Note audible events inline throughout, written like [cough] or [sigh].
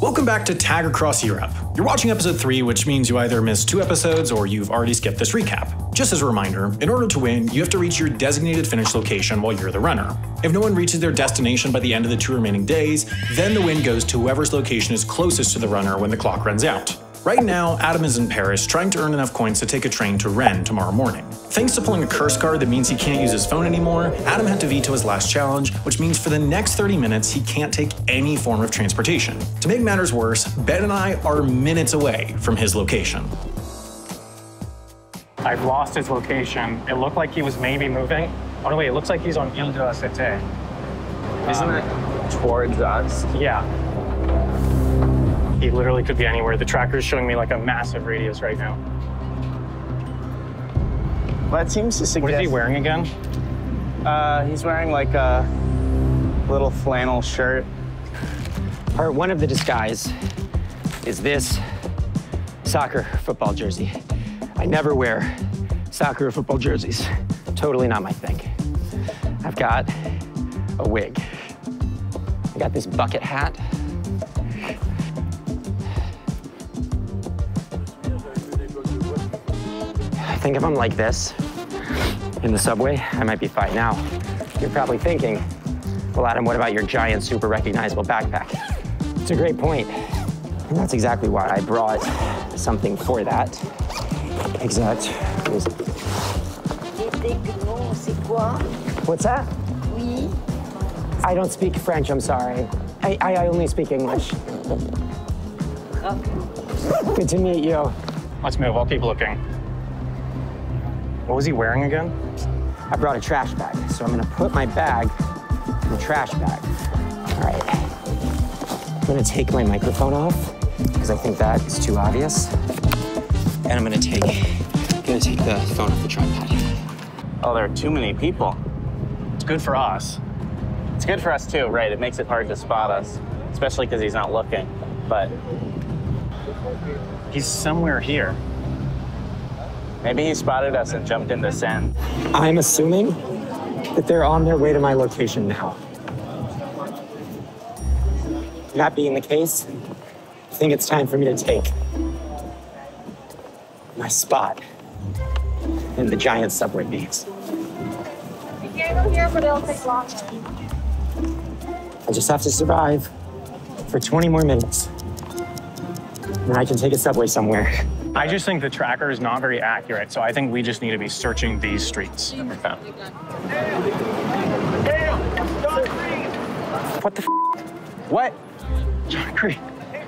Welcome back to Tag Across Europe. You're watching episode 3, which means you either missed two episodes or you've already skipped this recap. Just as a reminder, in order to win, you have to reach your designated finish location while you're the runner. If no one reaches their destination by the end of the two remaining days, then the win goes to whoever's location is closest to the runner when the clock runs out. Right now, Adam is in Paris trying to earn enough coins to take a train to Rennes tomorrow morning. Thanks to pulling a curse card that means he can't use his phone anymore, Adam had to veto his last challenge, which means for the next 30 minutes he can't take any form of transportation. To make matters worse, Ben and I are minutes away from his location. I've lost his location. It looked like he was maybe moving. Oh no, wait, it looks like he's on Ile de la Cité. Isn't um, it towards us? Yeah. He literally could be anywhere. The tracker is showing me like a massive radius right now. Well, that seems to suggest. What is he wearing again? Uh, he's wearing like a little flannel shirt. Part one of the disguise is this soccer football jersey. I never wear soccer or football jerseys. Totally not my thing. I've got a wig. I got this bucket hat. Think if I'm like this in the subway, I might be fine. Now, you're probably thinking, well, Adam, what about your giant, super recognizable backpack? It's a great point. And that's exactly why I brought something for that. Exact. What's that? Oui. I don't speak French, I'm sorry. I, I, I only speak English. Good to meet you. Let's move. I'll keep looking. What was he wearing again? I brought a trash bag, so I'm gonna put my bag in the trash bag. All right. I'm gonna take my microphone off because I think that is too obvious. And I'm gonna take, I'm gonna take the phone off the tripod. Oh, there are too many people. It's good for us. It's good for us too, right? It makes it hard to spot us, especially because he's not looking. But He's somewhere here. Maybe he spotted us and jumped in the Seine. I'm assuming that they're on their way to my location now. That being the case, I think it's time for me to take my spot in the giant subway maze. We can't go here, but it'll take longer. I just have to survive for 20 more minutes. And I can take a subway somewhere. I just think the tracker is not very accurate, so I think we just need to be searching these streets. What the f? What? John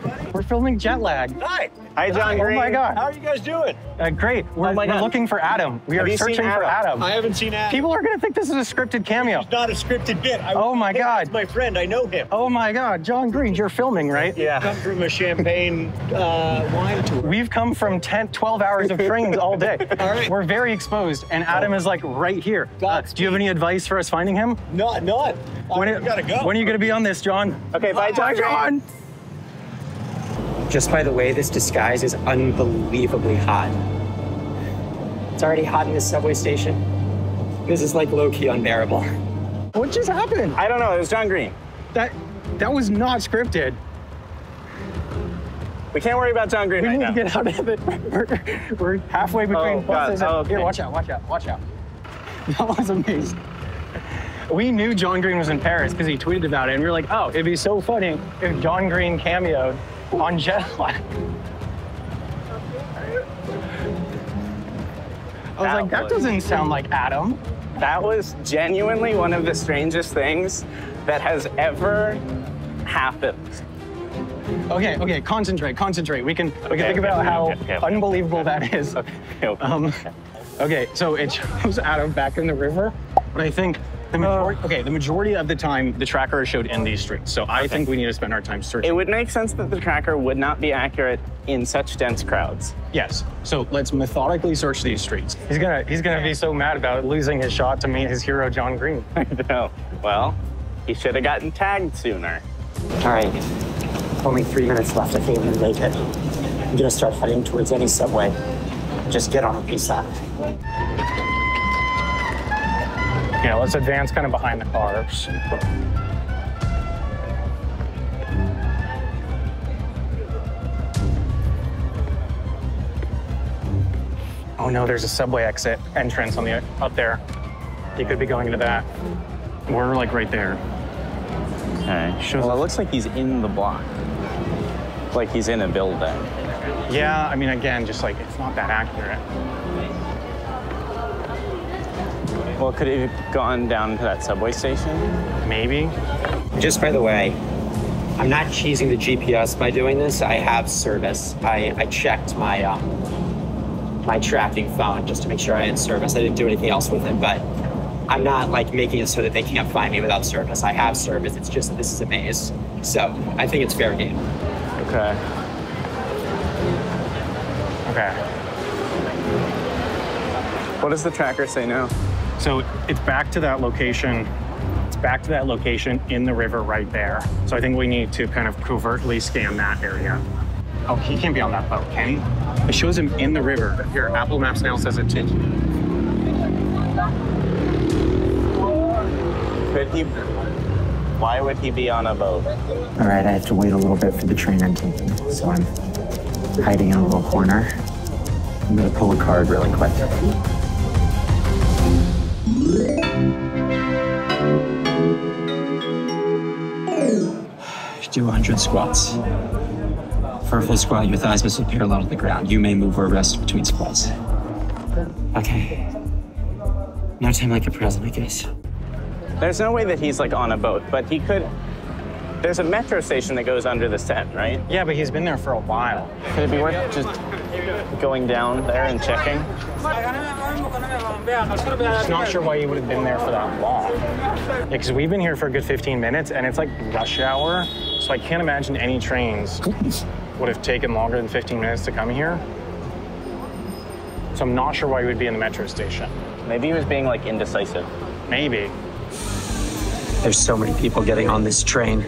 Green. We're filming jet lag. Hi. Hi, John Oh Green. my God. How are you guys doing? Uh, great. We're, Oh my we're looking for Adam. We Have are you seen searching for Adam? Adam. I haven't seen Adam. People are gonna think this is a scripted cameo. It's not a scripted bit. I Oh my God. that's my friend. I know him. Oh my God, John Green, you're filming, right? Yeah. Come from a champagne uh, wine tour. We've come from 10, 12 hours of trains all day. [laughs] All right. We're very exposed, and Adam is like right here. Uh, Godspeed. do you have any advice for us finding him? Not, not. When, I it- gotta go. when are you gonna be on this, John? Okay, bye, John. Green. John! Just by the way, this disguise is unbelievably hot. It's already hot in this subway station. This is like low key unbearable. What just happened? I don't know. It was John Green. That that was not scripted. We can't worry about John Green We right need to get out of it. We're, we're halfway oh, between Oh, buses. Oh, okay. Here, watch out, watch out, watch out. That was amazing. We knew John Green was in Paris because he tweeted about it, and we were like, oh, it'd be so funny if John Green cameoed on Jetlag. I was That like, that was- doesn't sound like Adam. That was genuinely one of the strangest things that has ever happened. Okay, okay, concentrate, concentrate. We can we can think okay, about how okay, okay. unbelievable that is. Okay. Um, okay, so it shows Adam back in the river, but I think the uh, majority, okay, the majority of the time the tracker showed in these streets. So I think we need to spend our time searching. It would make sense that the tracker would not be accurate in such dense crowds. yes. So let's methodically search these streets. He's gonna he's gonna be so mad about losing his shot to meet his hero John Green. [laughs] I know. Well, he should have gotten tagged sooner. All right, only three minutes left. I think I'm gonna make it. I'm gonna start heading towards any subway. Just get on a piece of yeah, let's advance kind of behind the cars. Oh no, there's a subway exit entrance on the up there. You could be going into that. We're like right there. Okay. Shows well, it looks like he's in the block. Like he's in a building. Yeah, I mean, again, just like it's not that accurate. Well, could he have gone down to that subway station? Maybe. Just by the way, I'm not cheesing the GPS by doing this. I have service. I, I checked my um, my tracking phone just to make sure I had service. I didn't do anything else with it, but I'm not like making it so that they can't find me without service. I have service. It's just this is a maze. So I think it's fair game. Okay. Okay. What does the tracker say now? So it's back to that location. It's back to that location in the river right there. So I think we need to kind of covertly scan that area. Oh, he can't be on that boat, can he? It shows him in the river. Here, Apple Maps now says it too. Could he? Why would he be on a boat? All right, I have to wait a little bit for the train I'm taking, so I'm hiding in a little corner. I'm gonna pull a card really quick. Do 100 squats. For a full squat, your thighs must be parallel to the ground. You may move or rest between squats. Okay. No time like the present, I guess. There's no way that he's like on a boat, but he could. There's a metro station that goes under the set, right? Yeah, but he's been there for a while. Could it be worth just going down there and checking? I'm just not sure why he would have been there for that long. Yeah, because we've been here for a good 15 minutes and it's like rush hour. So I can't imagine any trains would have taken longer than 15 minutes to come here. So I'm not sure why he would be in the metro station. Maybe he was being like indecisive. Maybe. There's so many people getting on this train.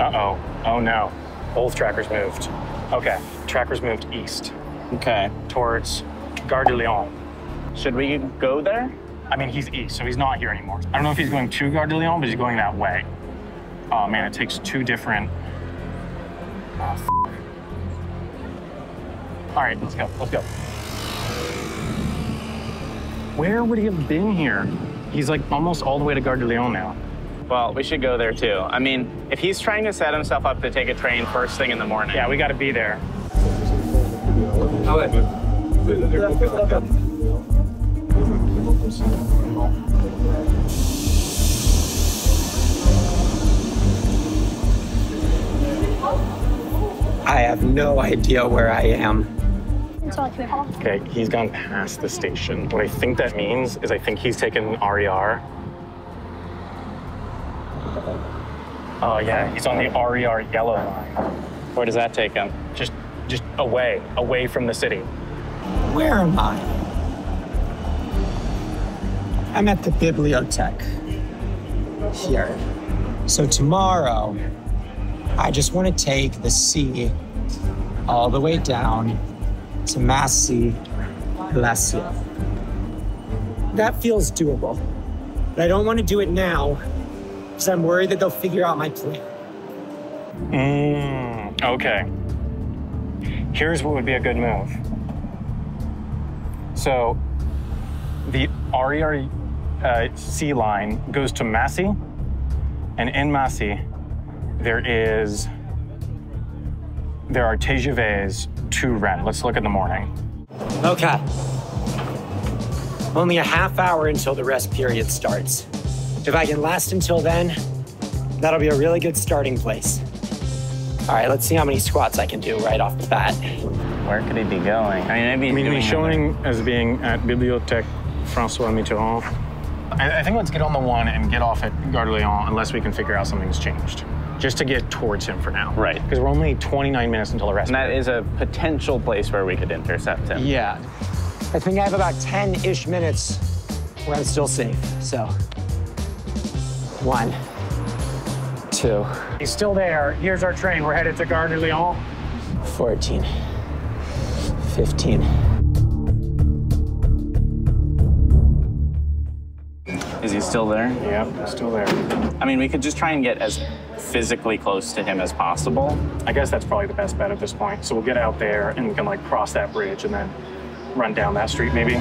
Uh-oh. Oh no. Both trackers moved. Okay. Trackers moved east Okay. towards Gare de Lyon. Should we go there? I mean, he's east, so he's not here anymore. I don't know if he's going to Gare de Lyon, but he's going that way. Oh man, it takes two different. Oh, f- All right, let's go. Let's go. Where would he have been here? He's like almost all the way to Gare de Lyon now. Well, we should go there too. I mean, if he's trying to set himself up to take a train first thing in the morning. Yeah, we got to be there. I have no idea where I am. Okay, he's gone past the station. What I think that means is I think he's taken RER. Oh yeah, he's on the RER yellow line. Where does that take him? Just just away, away from the city. Where am I? I'm at the bibliothèque Here. So tomorrow, I just want to take the C all the way down to Massy Glacier. That feels doable. But I don't want to do it now because I'm worried that they'll figure out my plan. Mm, okay. Here's what would be a good move. So, the RER uh, C line goes to Massy, and in Massy, there is there are TGVs to Rennes. Let's look in the morning. Okay. Only a half hour until the rest period starts. If I can last until then, that'll be a really good starting place. All right, let's see how many squats I can do right off the bat. Where could he be going? I mean, maybe I he's mean, doing he's showing as being at Bibliothèque François Mitterrand. I, I think let's get on the one and get off at Gare de Lyon unless we can figure out something's changed. Just to get towards him for now. Right. Because we're only 29 minutes until the rest. And that is a potential place where we could intercept him. Yeah. I think I have about 10 ish minutes where I'm still safe. So, one, two, He's still there. Here's our train. We're headed to Gare de Lyon. 14, 15. Is he still there? Yep, still there. I mean, we could just try and get as physically close to him as possible. I guess that's probably the best bet at this point. So we'll get out there and we can like cross that bridge and then run down that street maybe.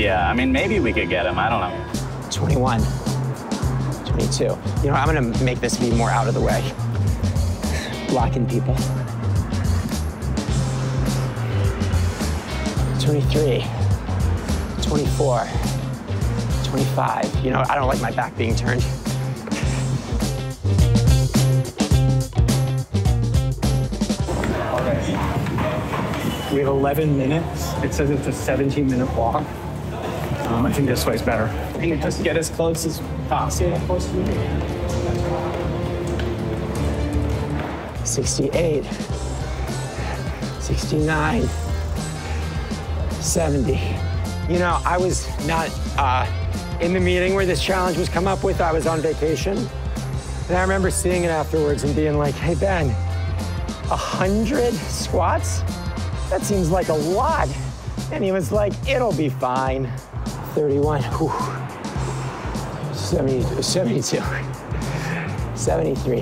Yeah, I mean, maybe we could get him. I don't know. 21, 22. You know, I'm gonna make this be more out of the way. Blocking people. 23, 24, 25. You know, I don't like my back being turned. We have 11 minutes. It says it's a 17 minute walk. Um, I think this way's better. Can you just get as close as possible? 68, 69, 70. You know, I was not uh, in the meeting where this challenge was come up with. I was on vacation. And I remember seeing it afterwards and being like, hey, Ben, 100 squats? That seems like a lot. And he was like, it'll be fine. 31, whew. 70, 72, 73.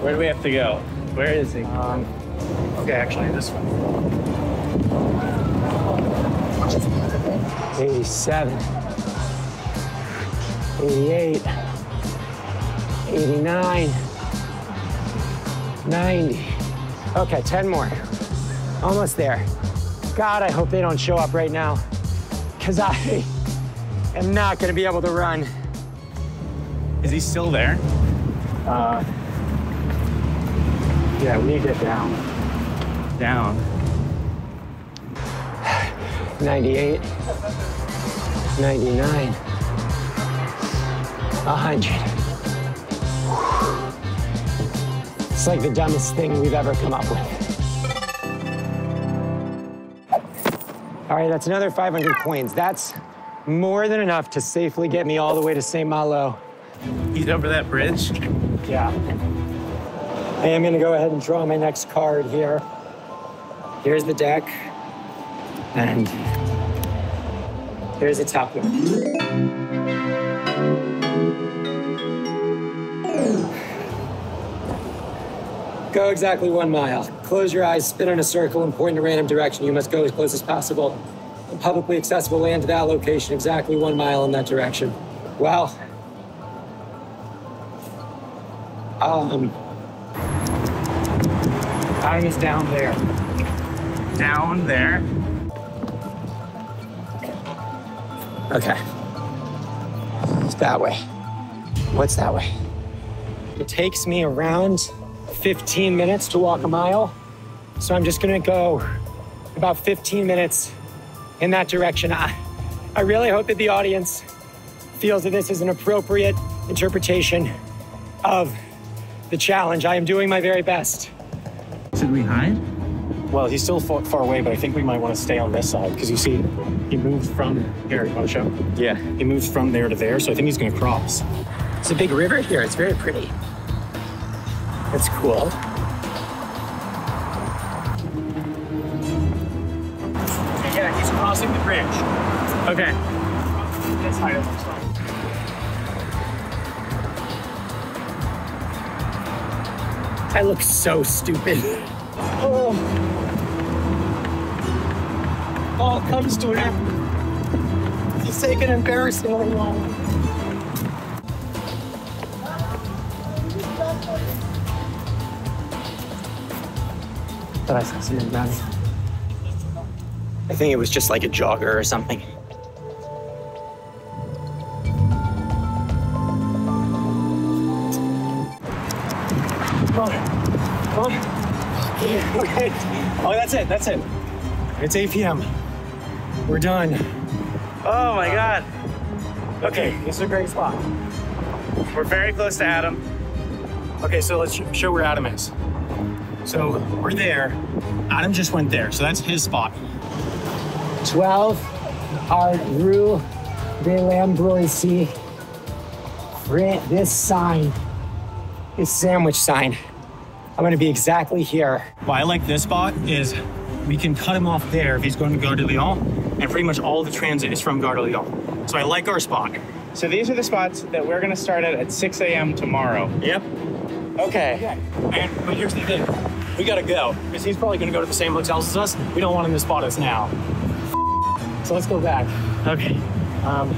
Where do we have to go? Where is he? Um, okay, actually, this one. 87, 88, 89, 90. Okay, 10 more. Almost there. God, I hope they don't show up right now, because I am not going to be able to run. Is he still there? Uh, yeah, we need to get down. Down. 98, 99, 100. It's like the dumbest thing we've ever come up with. All right, that's another 500 coins. That's more than enough to safely get me all the way to St. Malo. He's over that bridge. Yeah. I am gonna go ahead and draw my next card here. Here's the deck. And here's the top one. Go exactly one mile. Close your eyes, spin in a circle, and point in a random direction. You must go as close as possible. On publicly accessible land to that location, exactly one mile in that direction. Well, um, Adam is down there. Down there. Okay. It's that way. What's that way? It takes me around 15 minutes to walk a mile. So I'm just gonna go about 15 minutes in that direction. I, I really hope that the audience feels that this is an appropriate interpretation of the challenge. I am doing my very best. Should we hide? Well, he's still far, far away, but I think we might want to stay on this side because you see, he moved from here. You want to show? Yeah. He moved from there to there, so I think he's going to cross. It's a big river here. It's very pretty. That's cool. Yeah, he's crossing the bridge. Okay. That's how it looks like. I look so stupid. Oh. All comes to an end. He's taking embarrassingly long. Thought I saw something around here. I think it was just like a jogger or something. Come on. Come on. Okay. Oh, that's it. That's it. It's 8 p.m. We're done. Oh my God. Um, okay, this is a great spot. We're very close to Adam. Okay, so let's sh- show where Adam is. So we're there. Adam just went there, so that's his spot. 12 are Rue de l'Ambroisie. Fran- This sign, this sandwich sign. I'm gonna be exactly here. Why I like this spot is we can cut him off there if he's going to Gare de Lyon, and pretty much all the transit is from Gare de Lyon. So I like our spot. So these are the spots that we're gonna start at at 6 a.m. tomorrow. Yep. Okay. And, but here's the thing. We gotta go. Because he's probably gonna go to the same hotels as us. We don't want him to spot us now. So let's go back. Okay. Um,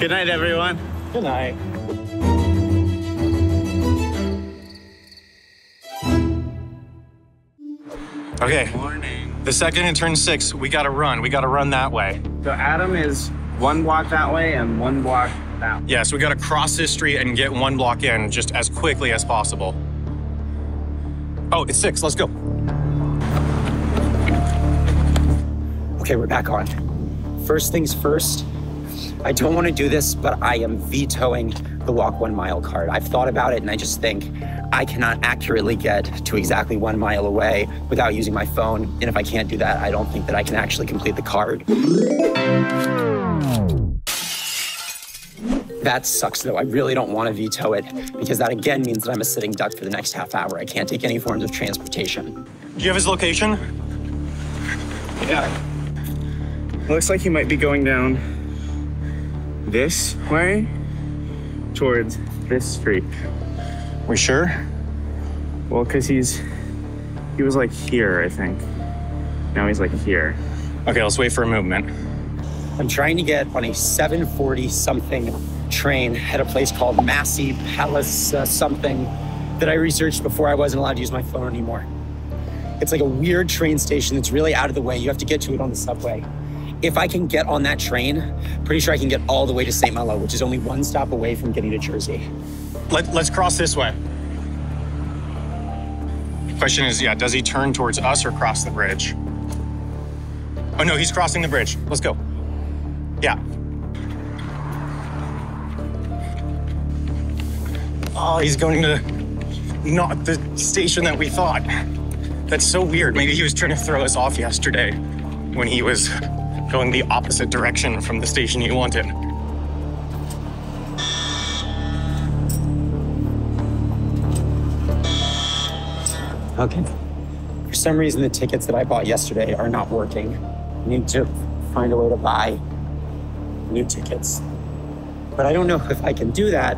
Good night, everyone. good night. Okay, Morning. the second it turns six, we gotta run. We gotta run that way. So Adam is one block that way and one block that way. Yeah, so we gotta cross this street and get one block in just as quickly as possible. Oh, it's six. Let's go. Okay, we're back on. First things first, I don't want to do this, but I am vetoing the walk one mile card. I've thought about it and I just think I cannot accurately get to exactly one mile away without using my phone. And if I can't do that, I don't think that I can actually complete the card. That sucks though. I really don't want to veto it because that again means that I'm a sitting duck for the next half hour. I can't take any forms of transportation. Do you have his location? Yeah. Looks like he might be going down this way towards this street. We sure? Well, because he's he was like here, I think. Now he's like here. Okay, let's wait for a movement. I'm trying to get on a 740 something train at a place called Massey Palace uh, something that I researched before I wasn't allowed to use my phone anymore. It's like a weird train station that's really out of the way. You have to get to it on the subway. If I can get on that train, pretty sure I can get all the way to St. Malo, which is only one stop away from getting to Jersey. Let, let's cross this way. Question is, yeah, does he turn towards us or cross the bridge? Oh no, he's crossing the bridge. Let's go. Yeah. Oh, he's going to not the station that we thought. That's so weird. Maybe he was trying to throw us off yesterday when he was going the opposite direction from the station he wanted. Okay. For some reason, the tickets that I bought yesterday are not working. I need to find a way to buy new tickets. But I don't know if I can do that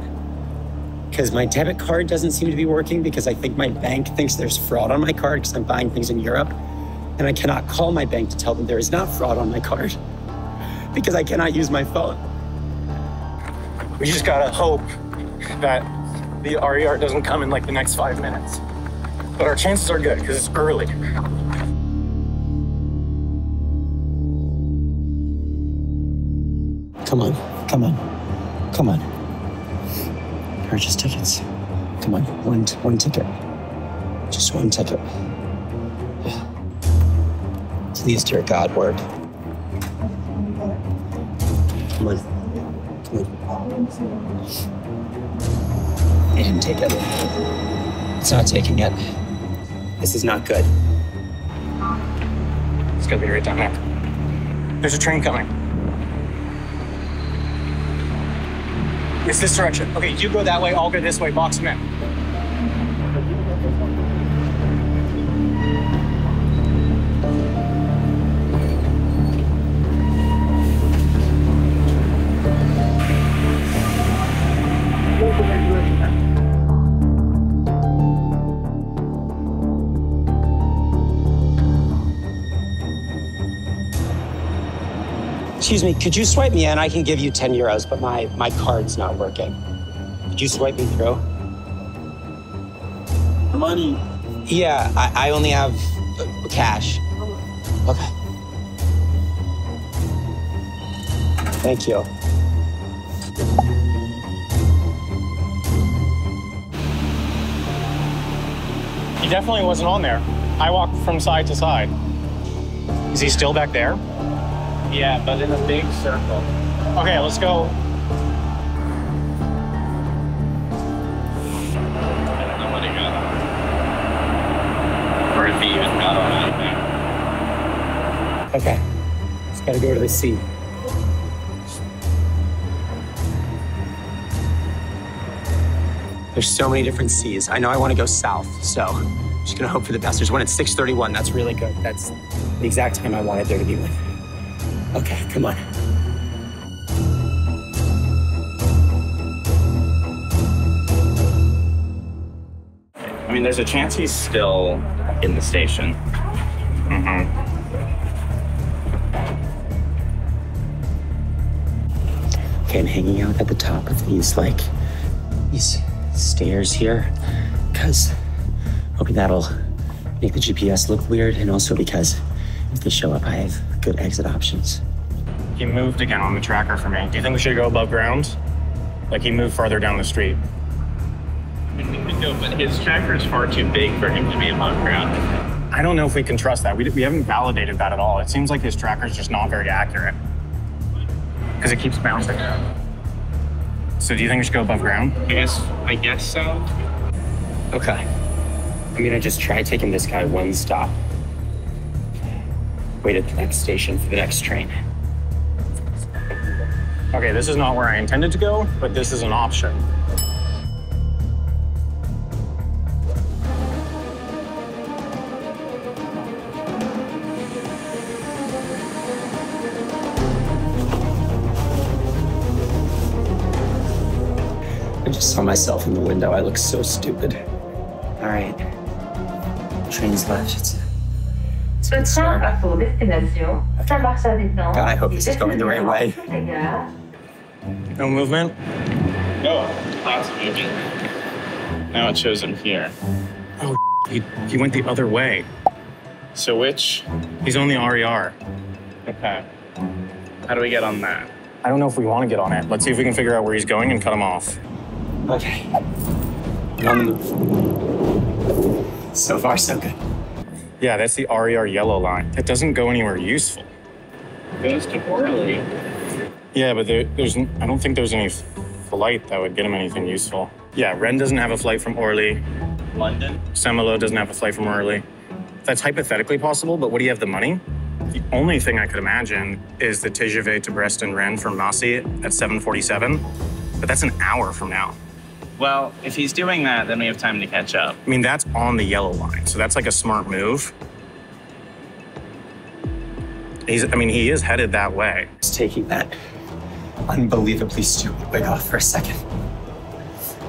because my debit card doesn't seem to be working because I think my bank thinks there's fraud on my card because I'm buying things in Europe. And I cannot call my bank to tell them there is not fraud on my card [laughs] because I cannot use my phone. We just gotta hope that the RER doesn't come in like the next five minutes. But our chances are good because it's early. Come on, come on, come on. Purchase tickets. Come on, one, one ticket. Just one ticket. Please, dear God, word. Come on, come on. They didn't take it. It's not taking it. This is not good. It's gonna be right down there. There's a train coming. It's this direction. Okay, you go that way, I'll go this way, box him in. Excuse me, could you swipe me in? I can give you 10 euros, but my, my card's not working. Could you swipe me through? Money. Yeah, I, I only have uh, cash. Okay. Thank you. He definitely wasn't on there. I walked from side to side. Is he still back there? Yeah, but in a big circle. Okay, let's go. I don't know what he even. Okay. Just gotta go to the C. There's so many different Cs. I know I want to go south, so I'm [laughs] just gonna hope for the best. There's one at 6:31. That's really good. That's the exact time I wanted there to be one. Okay, come on. I mean, there's a chance he's still in the station. Mm -hmm. Okay, I'm hanging out at the top of these, like, these stairs here, because hoping that'll make the GPS look weird, and also because if they show up, I have good exit options. He moved again on the tracker for me. Do you think we should go above ground? Like he moved farther down the street. I mean, we could go, but his tracker is far too big for him to be above ground. I don't know if we can trust that. We, we haven't validated that at all. It seems like his tracker is just not very accurate because it keeps bouncing. So do you think we should go above ground? I guess, I guess so. Okay. I'm gonna just try taking this guy one stop. Wait at the next station for the next train. Okay, this is not where I intended to go, but this is an option. I just saw myself in the window. I look so stupid. All right. Train's left. It's Le a pour destination Saint-Martin-d'Étampes. God, I hope this is going the right way. No movement? No, cloud's moving. Now it shows him here. Oh, he, he went the other way. So which? He's on the RER. Okay. How do we get on that? I don't know if we want to get on it. Let's see if we can figure out where he's going and cut him off. Okay. On the move. So far, so good. Yeah, that's the RER yellow line. It doesn't go anywhere useful. Goes to Orly. Yeah, but there, there's I don't think there's any flight that would get him anything useful. Yeah, Rennes doesn't have a flight from Orly. London. St. Malo doesn't have a flight from Orly. That's hypothetically possible, but would he have the money? The only thing I could imagine is the TGV to Brest and Rennes from Massy at 7:47, but that's an hour from now. Well, if he's doing that, then we have time to catch up. I mean, that's on the yellow line, so that's like a smart move. He's, I mean, he is headed that way. He's taking that unbelievably stupid wig off for a second.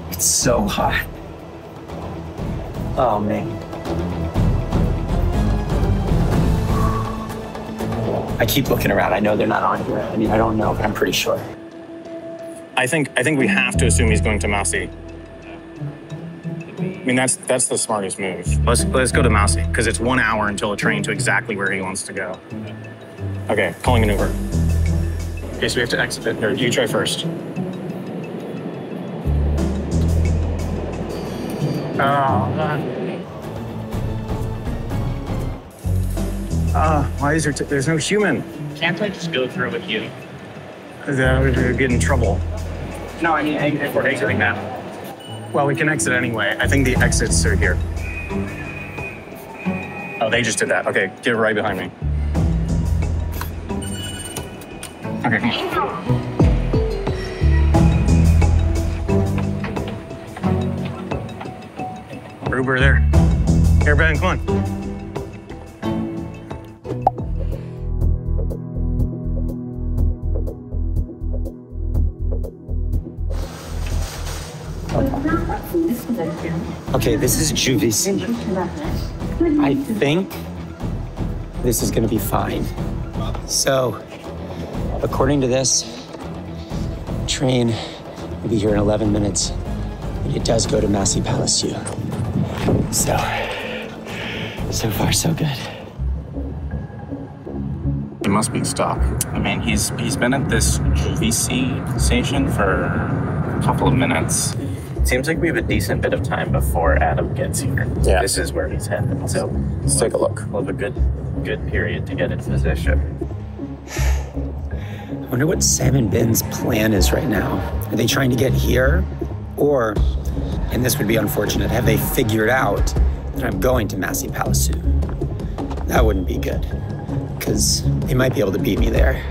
It's so hot. Oh, man. I keep looking around. I know they're not on here. I mean, I don't know, but I'm pretty sure. I think, I think we have to assume he's going to Massy. I mean, that's that's the smartest move. Let's let's go to Massy because it's one hour until a train to exactly where he wants to go. Okay, calling an Uber. Okay, so we have to exit it. Or you try first. Oh, Uh, why is there? T- there's no human. Can't I just go through with you? That would get in trouble. No, I mean, if we're exiting now. Well, we can exit anyway. I think the exits are here. Oh, they just did that. Okay, get right behind me. Okay, come on. Uber there. Here, come on. Okay, this is Juvisy. I think this is gonna be fine. So, according to this, train will be here in 11 minutes, and it does go to Massy-Palaiseau. So, so far so good. He must be stuck. I mean, he's he's been at this Juvisy station for a couple of minutes. Seems like we have a decent bit of time before Adam gets here. Yeah. This is where he's headed. So Let's take a look. we'll have a good good period to get in position. I wonder what Sam and Ben's plan is right now. Are they trying to get here? Or, and this would be unfortunate, have they figured out that I'm going to Massy-Palaiseau? That wouldn't be good, because they might be able to beat me there.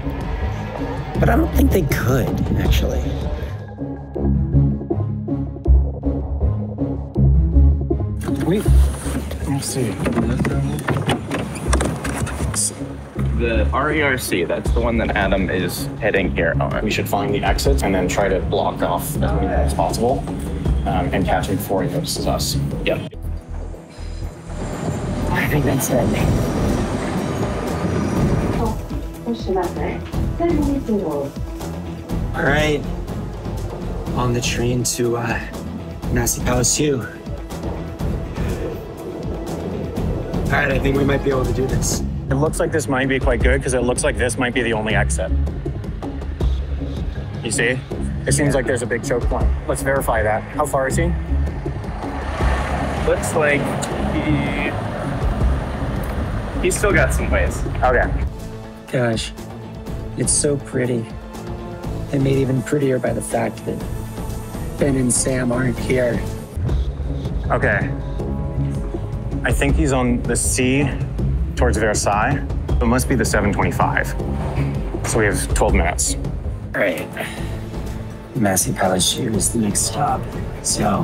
But I don't think they could, actually. meat. Let see. The RERC, that's the one that Adam is heading here on. We should find the exit and then try to block off as many as possible um, and catch him before he notices us. Yep. I think that's it. All right. On the train to uh, Massy-Palaiseau. All right, I think we might be able to do this. It looks like this might be quite good because it looks like this might be the only exit. You see? It seems like there's a big choke point. Let's verify that. How far is he? Looks like he. He's still got some ways. Okay. Gosh, it's so pretty. And made even prettier by the fact that Ben and Sam aren't here. Okay. I think he's on the C towards Versailles. It must be the 725. So we have 12 minutes. All right. Massy-Palaiseau is the next stop. So,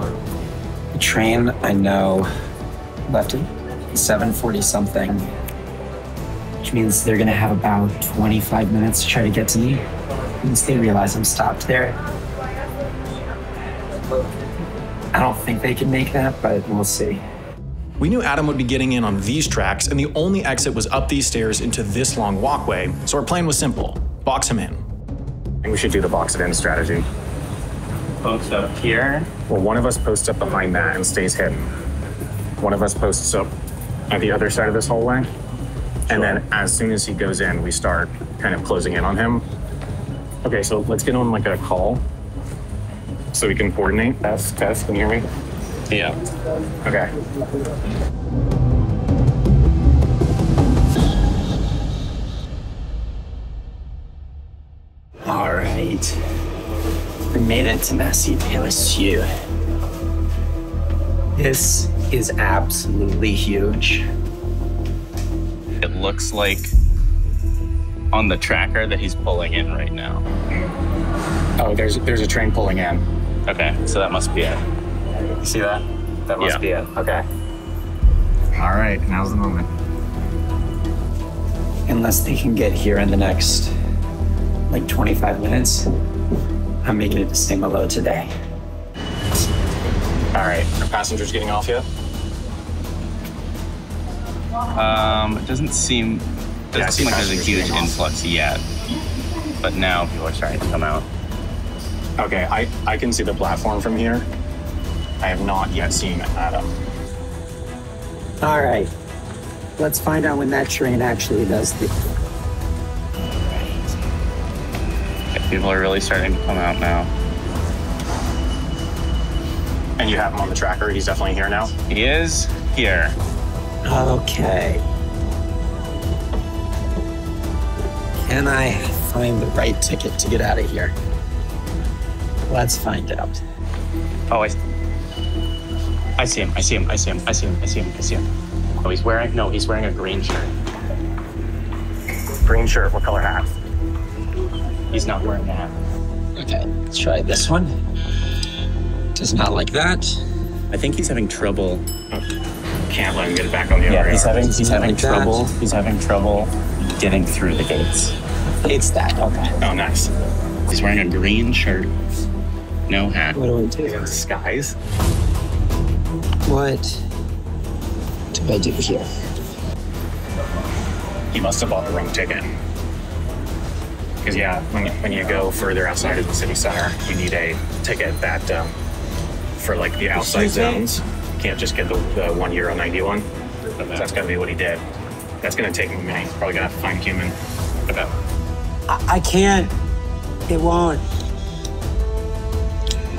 the train I know left at 7:40 something, which means they're gonna have about 25 minutes to try to get to me once they realize I'm stopped there. I don't think they can make that, but we'll see. We knew Adam would be getting in on these tracks, and the only exit was up these stairs into this long walkway, so our plan was simple box him in. And we should do the box it in strategy. Both up here. Well, one of us posts up behind that and stays hidden. One of us posts up at the other side of this hallway. And then as soon as he goes in, we start kind of closing in on him. Okay, so let's get on like a call so we can coordinate. Test, test, can you hear me? Yeah. Okay. All right. We made it to Massy-Palaiseau. This is absolutely huge. It looks like on the tracker that he's pulling in right now. Oh, there's there's a train pulling in. Okay, so that must be it. You see that? That must Yeah. be it. Okay. All right, now's the moment. Unless they can get here in the next like 25 minutes, I'm making it to St. Malo today. All right, are passengers getting off yet? Um, it doesn't seem doesn't Yeah, seem like there's a huge getting off. influx yet. But now people are starting to come out. Okay, I, I can see the platform from here. I have not yet seen Adam. All right. Let's find out when that train actually does the. Yeah, People are really starting to come out now. And you have him on the tracker. He's definitely here now. He is here. Okay. Can I find the right ticket to get out of here? Let's find out. Oh, I, I see him. I see him. I see him. I see him. I see him. I see him. Oh, he's wearing no. He's wearing a green shirt. Green shirt. What color hat? He's not wearing a hat. Okay, let's try this one. Does not like that. I think he's having trouble. Can't let him get it back on the Yeah, other he's having he's having Like that. trouble. He's having trouble getting through the gates. It's that. Okay. Oh, nice. He's wearing a green shirt, no hat. What do we do? Disguise. What do I do here? He must have bought the wrong ticket. Because yeah, when you, when you go further outside of the city center, you need a ticket that um, for like the outside Excuse me? zones. You can't just get the, the one euro ninety one. That's got to be what he did. That's gonna take him a minute. He's probably gonna have to find human. Okay. I, I can't. It won't.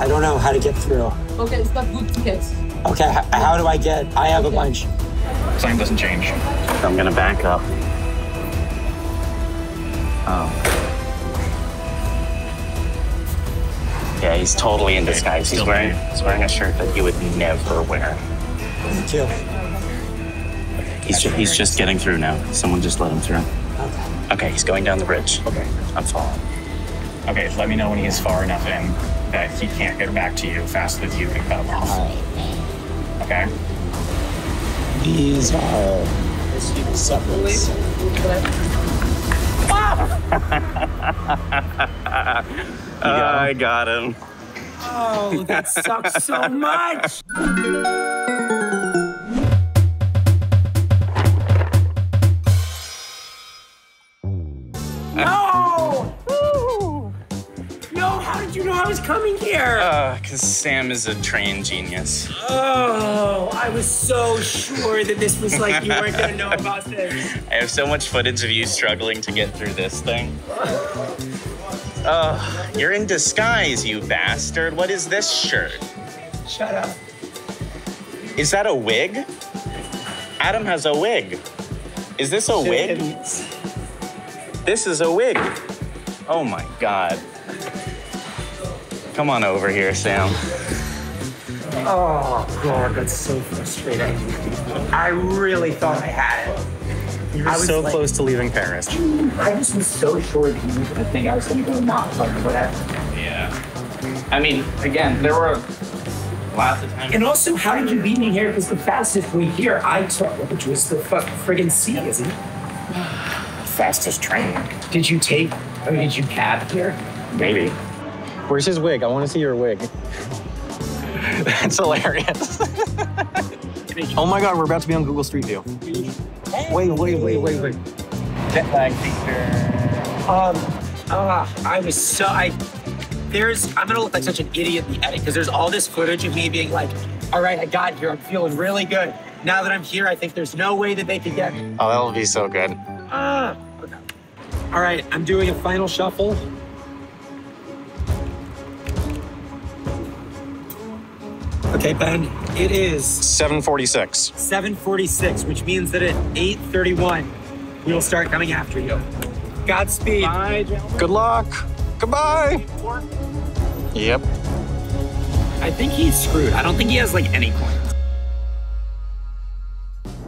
I don't know how to get through. Okay, it's not good tickets. Okay, h- how do I get? I have a bunch. Sign doesn't change. I'm gonna back up. Oh. Yeah, he's totally in disguise. He's still wearing he's wearing a shirt that he would never wear. Thank you. He's ju- he's just getting through now. Someone just let him through. Okay. Okay, he's going down the bridge. Okay. I'm following. Okay, let me know when he's far enough in that he can't get back to you fast as you can cut him off. All right. Okay. These are supplements. [laughs] I got him. Oh, that sucks so much. Here? Uh, cause Sam is a train genius. oh, I was so sure that this was like you weren't gonna know about this. [laughs] I have so much footage of you struggling to get through this thing. Oh, you're in disguise, you bastard. What is this shirt? Shut up. Is that a wig? Adam has a wig. Is this a wig? This is a wig. Oh my god. Come on over here, Sam. Oh god, that's so frustrating. I really thought I had it. You were I was so like- close to leaving Paris. I just was so sure that you were gonna think I was gonna go not like whatever. Yeah. I mean, again, there were lots of times. And also, how did you lead me here? Because the fastest we here I took, which was the fuck friggin' C, isn't it? [sighs] Fastest train. Did you take, or did you cab here? Maybe. Where's his wig? I want to see your wig. [laughs] That's hilarious. oh my god, we're about to be on Google Street View. Wait, wait, wait, wait, wait. Jet lag feature. Um, ah, I was so I. There's, I'm gonna look like such an idiot in the edit because there's all this footage of me being like, all right, I got here, I'm feeling really good. Now that I'm here, I think there's no way that they could get me. Oh, that'll be so good. Ah, okay. All right, I'm doing a final shuffle. Okay, Ben, it is 746. 7:46, which means that at 8:31 we will start coming after you. Godspeed. Good luck. Goodbye. Yep. I think he's screwed. I don't think he has like any coins.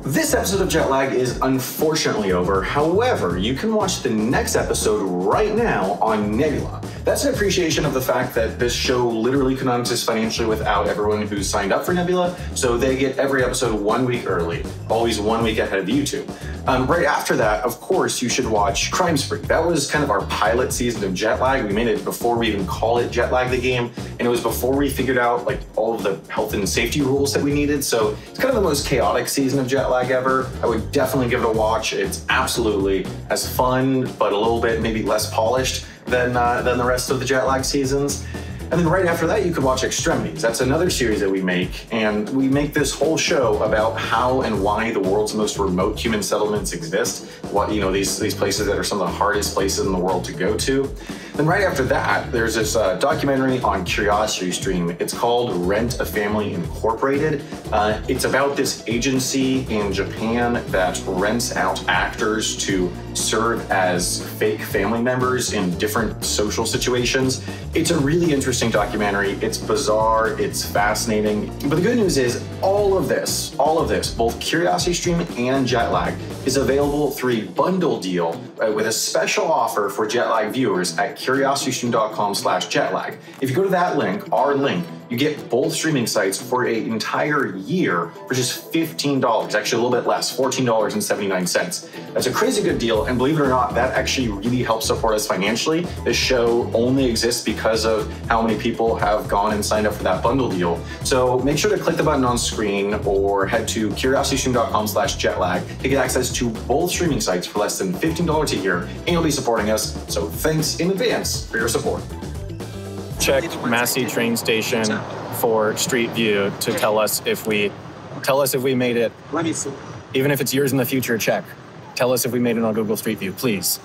This episode of Jetlag is unfortunately over. However, you can watch the next episode right now on Nebula. That's an appreciation of the fact that this show literally could not exist financially without everyone who signed up for Nebula, so they get every episode one week early, always one week ahead of YouTube. Um, right after that, of course, you should watch Crime Spree. That was kind of our pilot season of Jetlag. We made it before we even call it Jetlag the game, and it was before we figured out like all of the health and safety rules that we needed. So it's kind of the most chaotic season of Jetlag ever. I would definitely give it a watch. It's absolutely as fun, but a little bit maybe less polished than uh, than the rest of the Jetlag seasons. And then right after that, you could watch Extremities. That's another series that we make, and we make this whole show about how and why the world's most remote human settlements exist. What you know, these these places that are some of the hardest places in the world to go to. Then right after that, there's this uh, documentary on Curiosity Stream. It's called Rent a Family Incorporated. Uh, it's about this agency in Japan that rents out actors to serve as fake family members in different social situations. It's a really interesting documentary. It's bizarre, it's fascinating. But the good news is, all of this, all of this, both Curiosity Stream and Jetlag, is available through a bundle deal uh, with a special offer for Jetlag viewers at curiositystream.com slash jetlag. If you go to that link, our link, you get both streaming sites for an entire year for just $15, actually a little bit less, $14.79. That's a crazy good deal, and believe it or not, that actually really helps support us financially. This show only exists because of how many people have gone and signed up for that bundle deal. So make sure to click the button on screen or head to curiositystream.com slash jetlag to get access to both streaming sites for less than $15 a year, and you'll be supporting us. So thanks in advance for your support. Check Massy train station for Street View to tell us if we tell us if we made it. Let me see. Even if it's years in the future, check. Tell us if we made it on Google Street View, please.